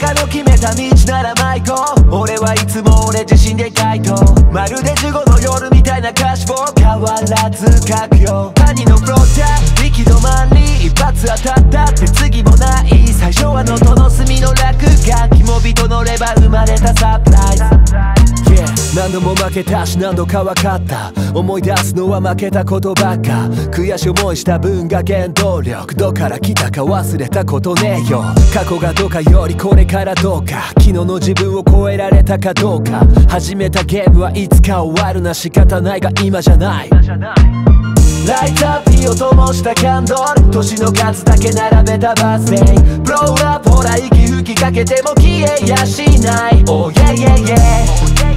決めた道なら迷子。俺はいつも俺自身で回答まるで事後の夜みたいな歌詞を。変わらず書くよ。兄のフローター力止まり。一発当たったって次もない。何度も負けたし何度か分かった。思い出すのは負けたことばっか。悔しい思いした分が原動力。どから来たか忘れたことねえよ。過去がどうかよりこれからどうか。昨日の自分を超えられたかどうか。始めたゲームはいつか終わるな仕方ないが今じゃない。 Light up 火を灯したキャンドル。年の数だけ並べたバースデー Blow up ほら息吹きかけても消えやしない。Oh yeah yeah yeah.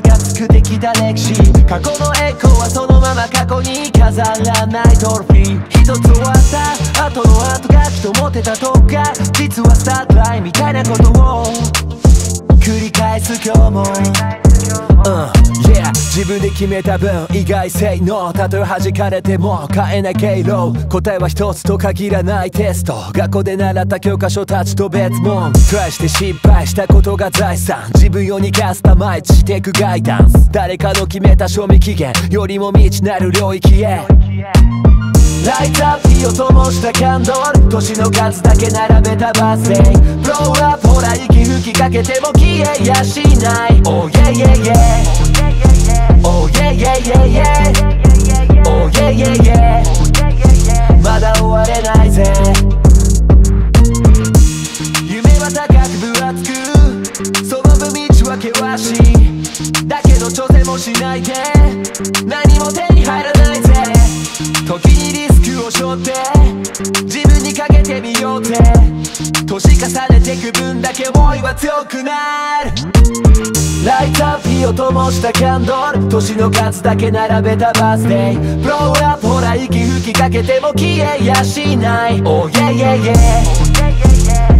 がつくできた歴史。過去の栄光はそのまま過去に飾らないトロフィー。一つ終わった後の後がきと思ってたとか実はスタートラインみたいなことを。繰り返す今日も。分で決めた分意外性のたとえ弾かれても変えない経路答えは一つと限らないテスト学校で習った教科書たちと別物トライして失敗したことが財産自分用にカスタマイズしていくガイダンス誰かの決めた賞味期限よりも未知なる領域へ。Light up 火を灯したキャンドル年の数だけ並べたバースデー Blow up ほら息吹きかけても消えやしない。Oh yeah yeah yeah yeah yeah yeah yeah Oh yeah yeah yeah まだ終われないぜ だけど挑戦もしないで何も手に入らないぜ。時にリスクを背負って自分にかけてみようって年重ねてく分だけ思いは強くなる。 Light up 火を灯したキャンドル。年の数だけ並べたバースデー Blow up ほら息吹きかけても消えやしない。Oh yeah yeah yeah.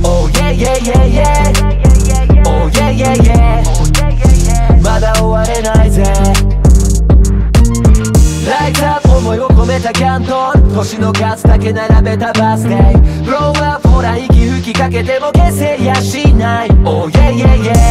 Oh yeah yeah yeah yeah. Oh yeah yeah yeah. いを込めたキャントン年の数だけ並べたバースデー。ブローアップほら息吹きかけても消せやしない。Oh yeah yeah yeah